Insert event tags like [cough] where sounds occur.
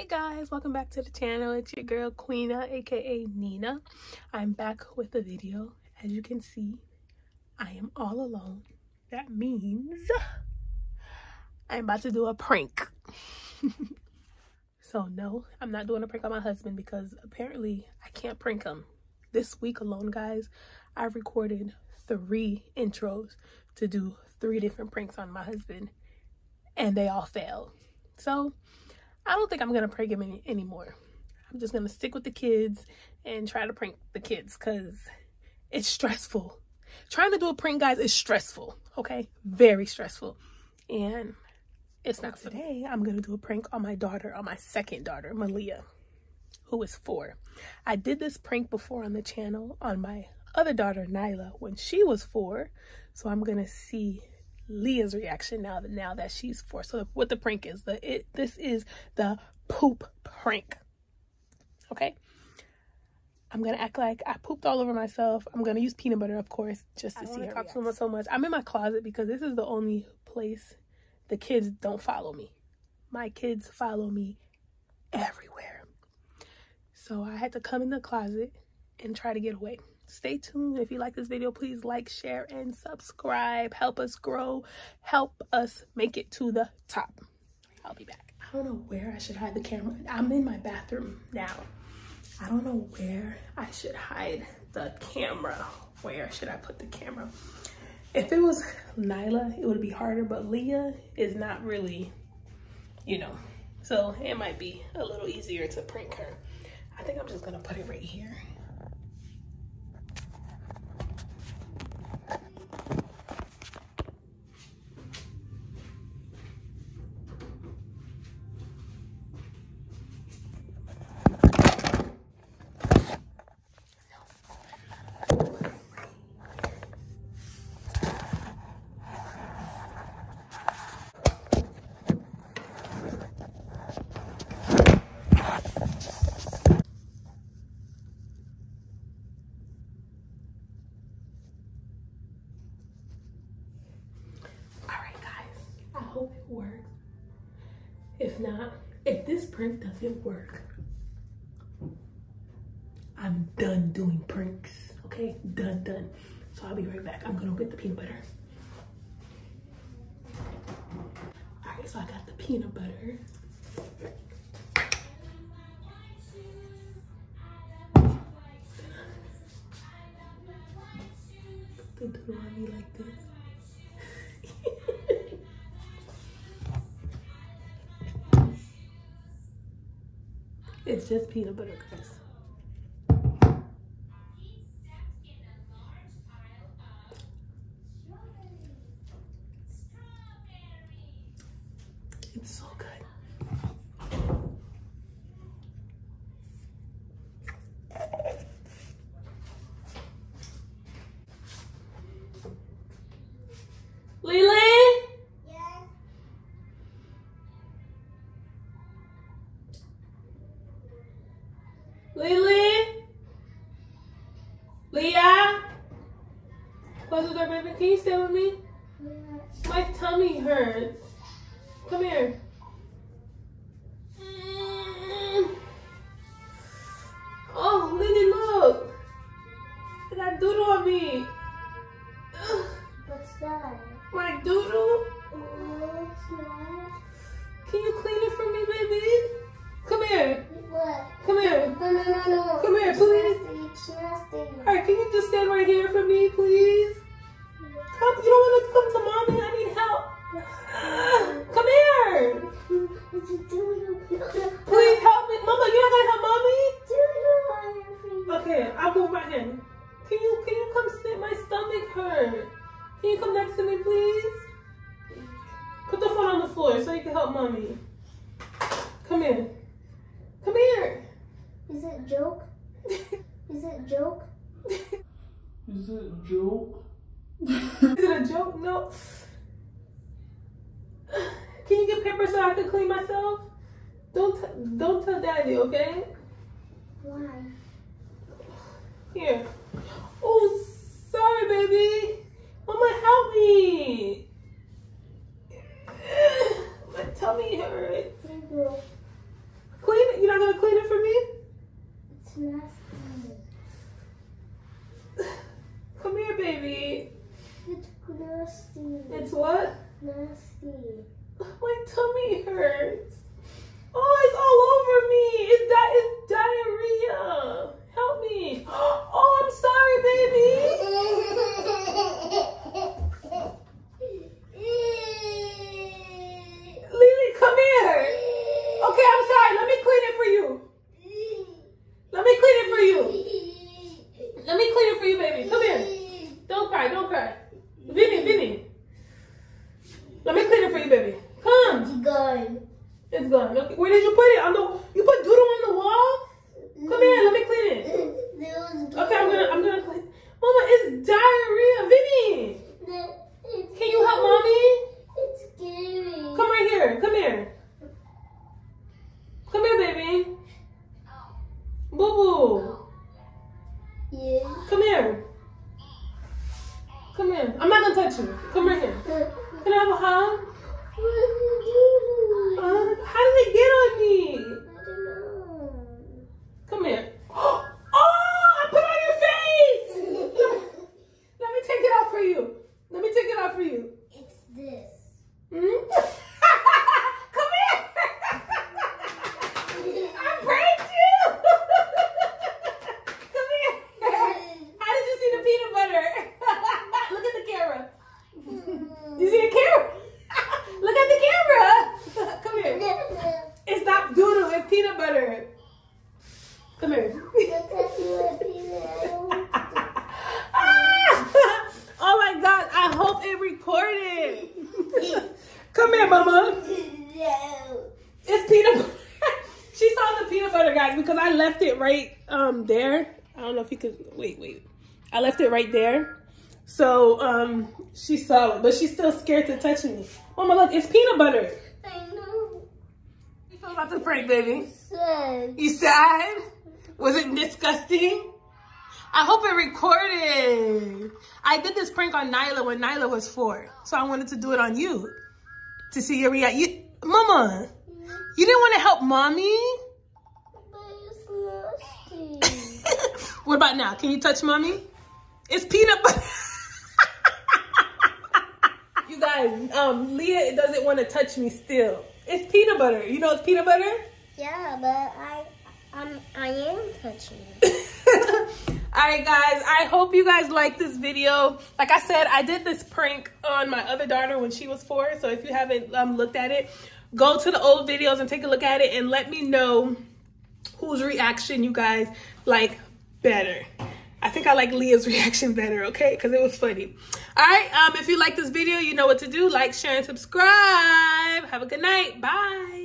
Hey guys, welcome back to the channel. It's your girl Queena, aka Nina. I'm back with a video. As you can see, I am all alone. That means I'm about to do a prank. [laughs] so no, I'm not doing a prank on my husband because apparently I can't prank him. This week alone, guys, I've recorded three intros to do three different pranks on my husband and they all failed. So I don't think I'm to prank him any anymore. I'm just to stick with the kids and try to prank the kids because it's stressful. Trying to do a prank, guys, is stressful. Okay? Very stressful. And it's not today. I'm to do a prank on my daughter, on my second daughter, Malia, who is four. I did this prank before on the channel on my other daughter, Nyla, when she was four. So I'm to see Leah's reaction now that now that she's four. So what the prank is, the it this is the poop prank. Okay. I'm gonna act like I pooped all over myself. I'm gonna use peanut butter, of course, just to I see her talk to so much. I'm in my closet because this is the only place the kids don't follow me. My kids follow me everywhere. So I had to come in the closet and try to get away stay tuned. If you like this video, please like, share, and subscribe. Help us grow. Help us make it to the top. I'll be back. I don't know where I should hide the camera. I'm in my bathroom now. I don't know where I should hide the camera. Where should I put the camera? If it was Nyla, it would be harder, but Leah is not really, you know, so it might be a little easier to prank her. I think I'm just gonna put it right here. hope it works. If not, if this prank doesn't work, I'm done doing pranks. Okay, done, done. So I'll be right back. I'm gonna get the peanut butter. All right, so I got the peanut butter. Put the on me like this. Just peanut butter, guys. Close the door, baby. Can you stay with me? My tummy hurts. Come here. Oh, Lily, look. I got doodle on me. What's that? My doodle? No, it's not. Can you clean it for me, baby? Come here. What? Come here. No, no, no, no. Come here, please. Nasty. Alright, can you just stand right here for me, please? Can you come next to me, please? Put the phone on the floor so you can help mommy. Come here. Come here. Is it a joke? [laughs] Is it a joke? Is it a joke? [laughs] Is it a joke? No. Can you get paper so I can clean myself? Don't don't tell daddy, okay? Why? Here. Oh, sorry, baby. Mama, help me. My tummy hurts. Girl. Clean it. You're not going to clean it for me? It's nasty. Come here, baby. It's nasty. It's what? Nasty. My tummy hurts. Oh, it's all over me. It's, di it's diarrhea. Help me. [gasps] Oh, I'm sorry, baby. [laughs] Let me clean it for you, baby. Come. It's gone. It's gone. Okay. Where did you put it? On the you put doodle on the wall? Come here, let me clean it. [laughs] Okay, I'm gonna I'm gonna clean. Mama, it's diarrhea, Vinny. Can you help mommy? It's scary. Come right here. Come here, It's peanut butter. [laughs] she saw the peanut butter, guys, because I left it right um there. I don't know if you could wait, wait. I left it right there. So um she saw it, but she's still scared to touch me. Mama, look, it's peanut butter. I know. You feel about the prank, baby? Sad. You sad? Was it disgusting? I hope it recorded. I did this prank on Nyla when Nyla was four. So I wanted to do it on you to see your reaction. You, Mama, you didn't want to help mommy? But it's nasty. [laughs] what about now? Can you touch mommy? It's peanut butter. you guys, um, Leah doesn't want to touch me still. It's peanut butter. You know it's peanut butter? yeah, but I, I'm, I am touching it. [laughs] All right, guys. I hope you guys like this video. Like I said, I did this prank on my other daughter when she was four. So if you haven't um, looked at it, go to the old videos and take a look at it and let me know whose reaction you guys like better. I think I like Leah's [laughs] reaction better, okay? Because it was funny. All right, um, if you like this video, you know what to do. Like, share, and subscribe. Have a good night. Bye.